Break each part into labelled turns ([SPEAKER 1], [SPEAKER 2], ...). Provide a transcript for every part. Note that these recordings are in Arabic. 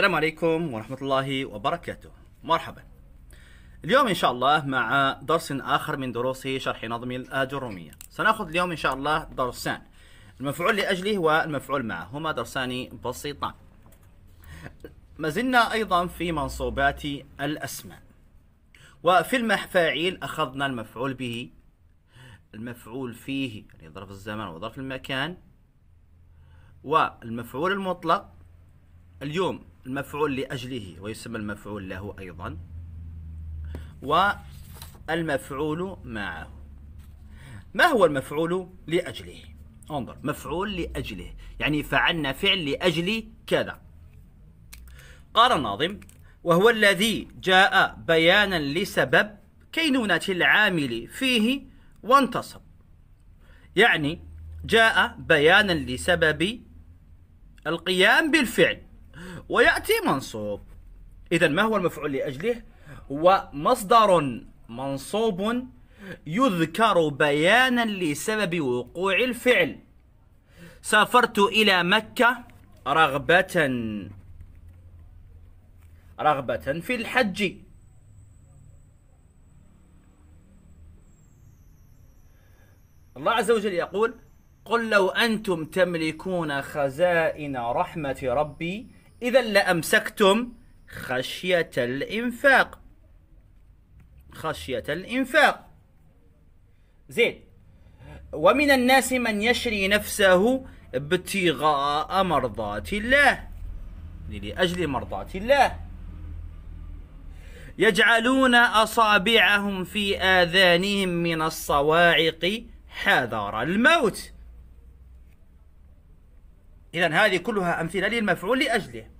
[SPEAKER 1] السلام عليكم ورحمة الله وبركاته. مرحبا. اليوم إن شاء الله مع درس آخر من دروس شرح نظم الآجرومية. سنأخذ اليوم إن شاء الله درسان. المفعول لأجله والمفعول معه. هما درسان بسيطان. ما زلنا أيضا في منصوبات الأسماء. وفي المفاعيل أخذنا المفعول به. المفعول فيه يعني ظرف الزمان وظرف المكان. والمفعول المطلق. اليوم المفعول لأجله ويسمى المفعول له أيضا. والمفعول معه. ما هو المفعول لأجله؟ انظر مفعول لأجله يعني فعلنا فعل لأجل كذا. قال الناظم وهو الذي جاء بيانا لسبب كينونة العامل فيه وانتصب. يعني جاء بيانا لسبب القيام بالفعل. ويأتي منصوب. إذا ما هو المفعول لأجله؟ هو مصدر منصوب يذكر بيانا لسبب وقوع الفعل. سافرت إلى مكة رغبة رغبة في الحج. الله عز وجل يقول قل لو أنتم تملكون خزائن رحمة ربي إذا لأمسكتم خشية الإنفاق. خشية الإنفاق. زين. ومن الناس من يشري نفسه ابتغاء مرضات الله. لأجل مرضات الله. يجعلون أصابعهم في آذانهم من الصواعق حذر الموت. إذا هذه كلها أمثلة للمفعول لأجله.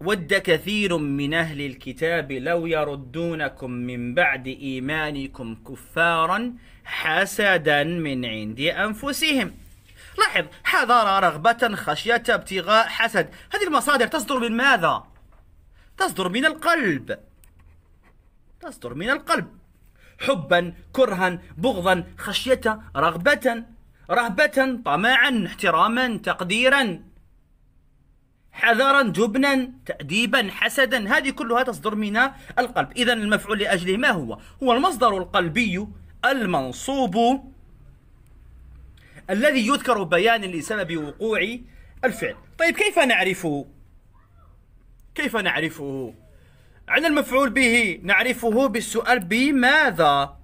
[SPEAKER 1] ود كثير من أهل الكتاب لو يردونكم من بعد إيمانكم كفارا حسدا من عند أنفسهم. لاحظ حذر رغبة خشية ابتغاء حسد. هذه المصادر تصدر من ماذا؟ تصدر من القلب. تصدر من القلب. حبا كرها بغضا خشية رغبة. رهبة طمعا احتراما تقديرا. حذرا جبنا تأديبا حسدا. هذه كلها تصدر من القلب. إذا المفعول لأجله ما هو؟ هو المصدر القلبي المنصوب الذي يذكر بيانا لسبب وقوع الفعل. طيب كيف نعرفه كيف نعرفه عن المفعول به نعرفه بالسؤال بماذا؟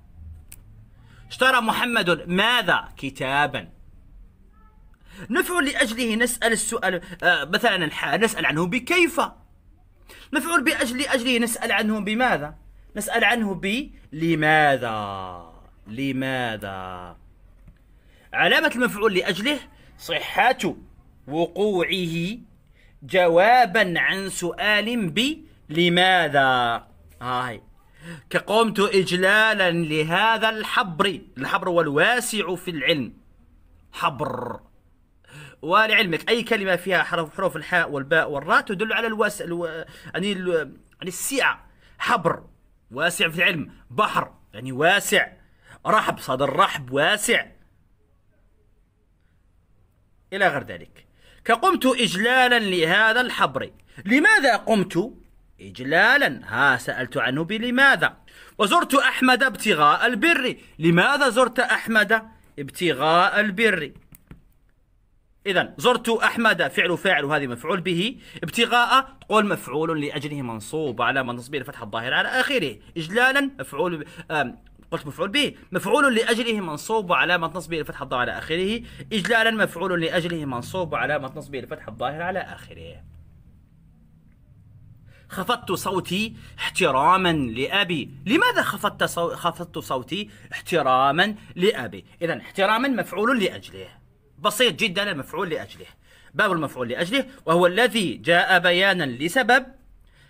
[SPEAKER 1] اشترى محمد ماذا؟ كتابا. نفعل لأجله نسأل السؤال آه مثلا الحال نسأل عنه بكيف؟ نفعل بأجل أجله نسأل عنه بماذا؟ نسأل عنه بلماذا لماذا؟ علامة المفعول لأجله صحة وقوعه جوابا عن سؤال بلماذا هاي. كقمت إجلالا لهذا الحبر الحبر هو الواسع في العلم. حبر. ولعلمك أي كلمة فيها حرف حروف الحاء والباء والراء تدل على الواسع ألو... يعني ال... يعني السعة حبر واسع في العلم بحر يعني واسع رحب صدر رحب واسع. إلى غير ذلك. كقمت إجلالا لهذا الحبر. لماذا قمت؟ إجلالا. ها سألت عنه بلماذا؟ وزرت أحمد ابتغاء البر. لماذا زرت أحمد ابتغاء البر؟ إذا زرت أحمد فعل فاعل وهذه مفعول به ابتغاء تقول مفعول لأجله منصوب على من تصبير الفتح الظاهر على آخره. إجلالا مفعول قلت مفعول به. مفعول لأجله منصوب وعلامة نصبه الفتح الظاهر على آخره. إجلالا مفعول لأجله منصوب وعلامة نصبه الفتح الظاهر على آخره. خفضت صوتي احتراما لأبي. لماذا خفضت. خفضت صوتي احتراما لأبي؟ إذا احتراما مفعول لأجله. بسيط جدا المفعول لأجله. باب المفعول لأجله وهو الذي جاء بيانا لسبب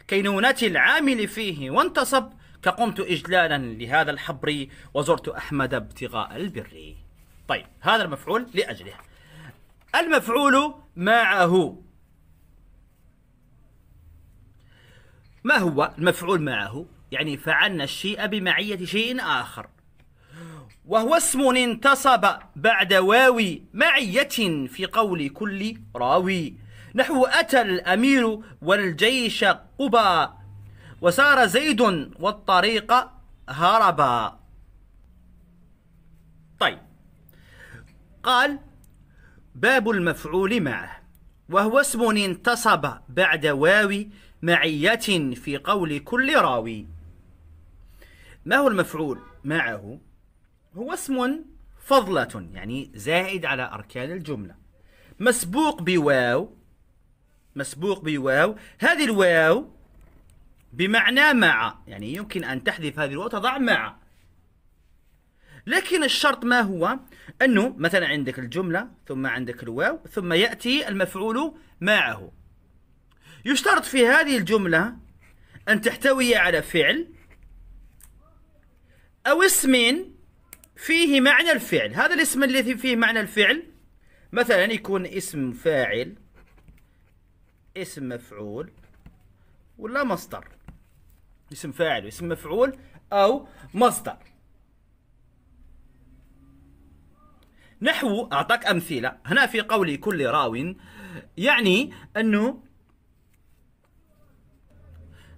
[SPEAKER 1] كينونة العامل فيه وانتصب كقمت إجلالا لهذا الحبر وزرت أحمد ابتغاء البر. طيب هذا المفعول لأجله. المفعول معه. ما هو المفعول معه؟ يعني فعلنا الشيء بمعية شيء آخر. وهو اسم انتصب بعد واو معية في قول كل راوي. نحو أتى الأمير والجيش قبا وسار زيد والطريق هربا. طيب. قال باب المفعول معه. وهو اسم انتصب بعد واو معية في قول كل راوي. ما هو المفعول معه؟ هو اسم فضلة يعني زائد على أركان الجملة. مسبوق بواو مسبوق بواو. هذه الواو بمعنى مع يعني يمكن أن تحذف هذه الواو تضع مع. لكن الشرط ما هو؟ أنه مثلا عندك الجملة ثم عندك الواو ثم يأتي المفعول معه. يشترط في هذه الجملة أن تحتوي على فعل أو اسم فيه معنى الفعل. هذا الاسم الذي فيه معنى الفعل مثلا يكون اسم فاعل اسم مفعول ولا مصدر. اسم فاعل واسم مفعول أو مصدر. نحو أعطاك أمثلة. هنا في قولي كل راو يعني أنه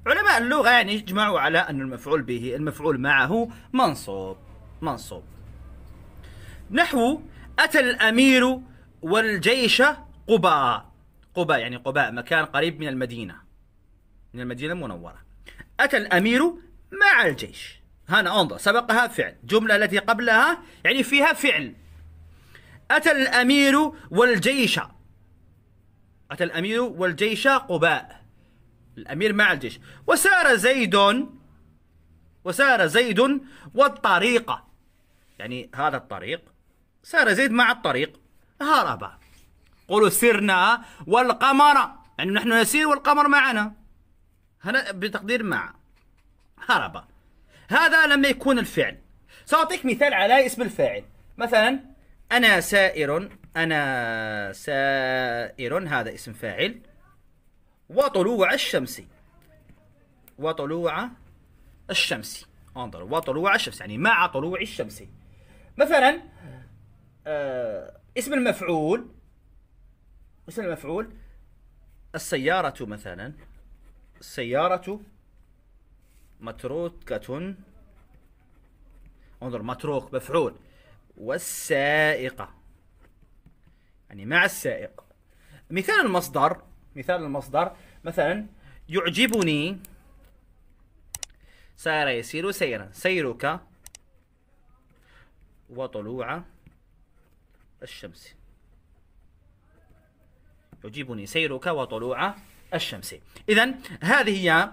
[SPEAKER 1] علماء اللغة يعني يجمعوا على أن المفعول به المفعول معه منصوب. منصوب. نحو أتى الأمير والجيش قباء. قباء يعني قباء مكان قريب من المدينة. من المدينة المنورة. أتى الأمير مع الجيش. هنا أنظر سبقها فعل. جملة التي قبلها يعني فيها فعل. أتى الأمير والجيش. أتى الأمير والجيش قباء. الأمير مع الجيش. وسار زيد وسار زيد والطريقة يعني هذا الطريق. سار زيد مع الطريق. هرب. قولوا سرنا والقمر. يعني نحن نسير والقمر معنا. هنا بتقدير مع. هرب. هذا لما يكون الفعل. سأعطيك مثال على اسم الفاعل. مثلا أنا سائر. أنا سائر. هذا اسم فاعل. وطلوع الشمس. وطلوع الشمس. انظر وطلوع الشمس يعني مع طلوع الشمس. مثلا آه اسم المفعول اسم المفعول السيارة مثلا. السيارة متروكة. انظر متروك مفعول. والسائقة. يعني مع السائق. مثال المصدر مثال المصدر مثلا يعجبني. سار يسير سيرا. سيرك وطلوع الشمس. يعجبني سيرك وطلوع الشمس. إذا هذه هي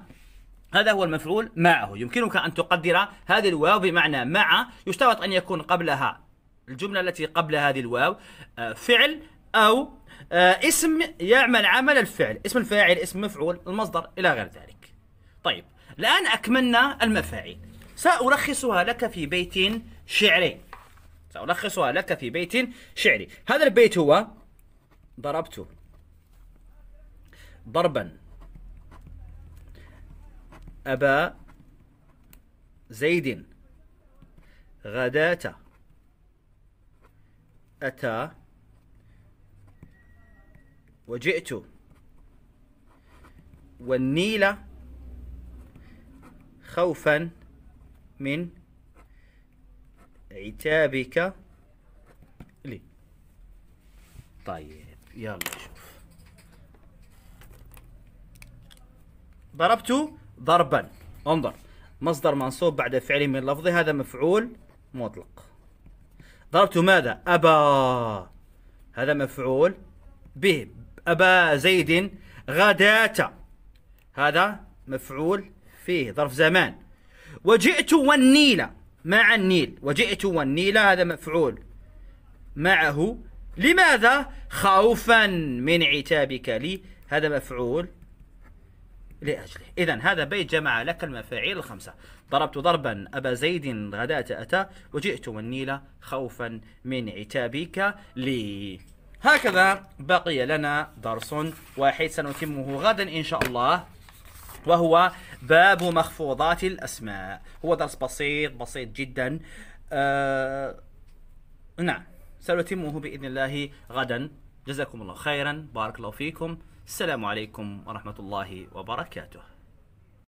[SPEAKER 1] هذا هو المفعول معه. يمكنك أن تقدر هذه الواو بمعنى مع. يشترط أن يكون قبلها الجملة التي قبل هذه الواو آه، فعل أو آه، اسم يعمل عمل الفعل. اسم الفاعل اسم مفعول المصدر إلى غير ذلك. طيب الآن أكملنا المفاعيل. سألخصها لك في بيت شعري. سألخصها لك في بيت شعري. هذا البيت هو ضربت ضربا. أبا زيد غداة. أتى وجئت. والنيل خوفا من عتابك لي. طيب يلا شوف. ضربت ضربا. انظر مصدر منصوب بعد فعل من لفظه هذا مفعول مطلق. ضربت ماذا؟ أبا. هذا مفعول به. أبا زيد غداة. هذا مفعول فيه. ظرف زمان. وجئت والنيل. مع النيل. وجئت والنيل هذا مفعول معه. لماذا؟ خوفا من عتابك لي. هذا مفعول لأجله. إذا هذا بيت جمع لك المفاعيل الخمسة. ضربت ضربا أبا زيد غداة أتى. وجئت والنيل خوفا من عتابك لي. هكذا بقي لنا درس واحد سنتمه غدا إن شاء الله. وهو باب مخفوضات الأسماء. هو درس بسيط بسيط جدا. آه نعم سنتمه بإذن الله غدا. جزاكم الله خيرا. بارك الله فيكم. السلام عليكم ورحمة الله وبركاته.